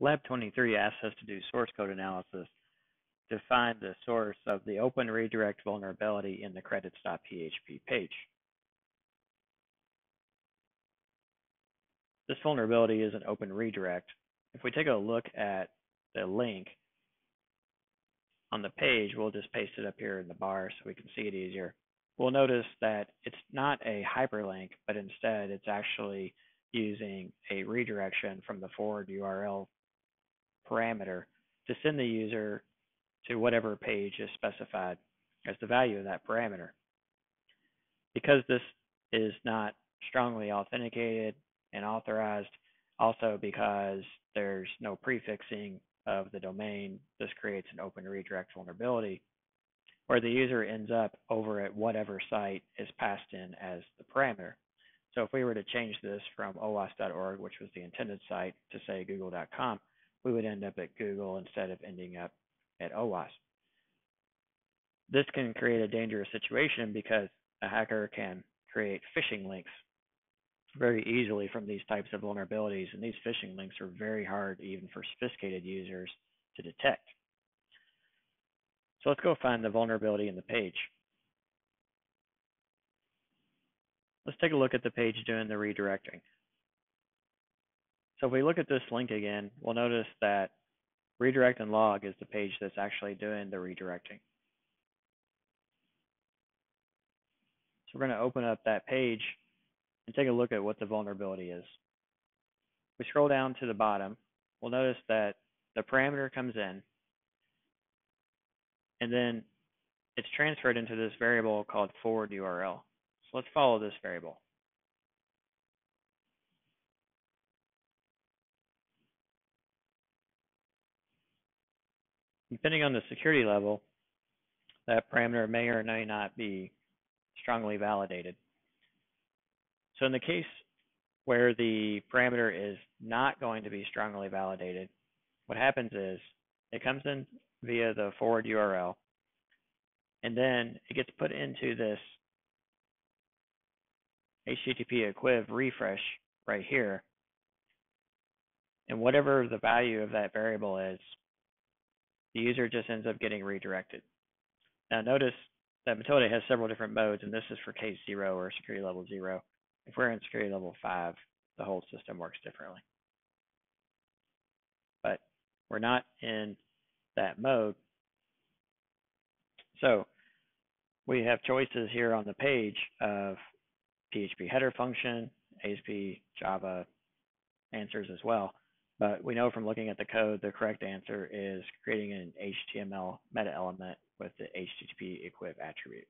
Lab 23 asks us to do source code analysis to find the source of the open redirect vulnerability in the credits.php page. This vulnerability is an open redirect. If we take a look at the link on the page, we'll just paste it up here in the bar so we can see it easier. We'll notice that it's not a hyperlink, but instead it's actually using a redirection from the forward URL parameter to send the user to whatever page is specified as the value of that parameter. Because this is not strongly authenticated and authorized, also because there's no prefixing of the domain, this creates an open redirect vulnerability where the user ends up over at whatever site is passed in as the parameter. So if we were to change this from OWASP.org, which was the intended site, to say google.com, we would end up at Google instead of ending up at OWASP. This can create a dangerous situation because a hacker can create phishing links very easily from these types of vulnerabilities, and these phishing links are very hard even for sophisticated users to detect. So let's go find the vulnerability in the page. Let's take a look at the page doing the redirecting. So if we look at this link again, we'll notice that redirect and log is the page that's actually doing the redirecting. So we're going to open up that page and take a look at what the vulnerability is. We scroll down to the bottom, we'll notice that the parameter comes in, and then it's transferred into this variable called forward URL. So let's follow this variable. Depending on the security level, that parameter may or may not be strongly validated. So in the case where the parameter is not going to be strongly validated, what happens is it comes in via the forward URL, and then it gets put into this HTTP equiv refresh right here. And whatever the value of that variable is, the user just ends up getting redirected. Now notice that Mutillidae has several different modes, and this is for case zero or security level zero. If we're in security level five, the whole system works differently. But we're not in that mode. So we have choices here on the page of PHP header function, ASP, Java answers as well. But we know from looking at the code, the correct answer is creating an HTML meta element with the HTTP equiv attribute.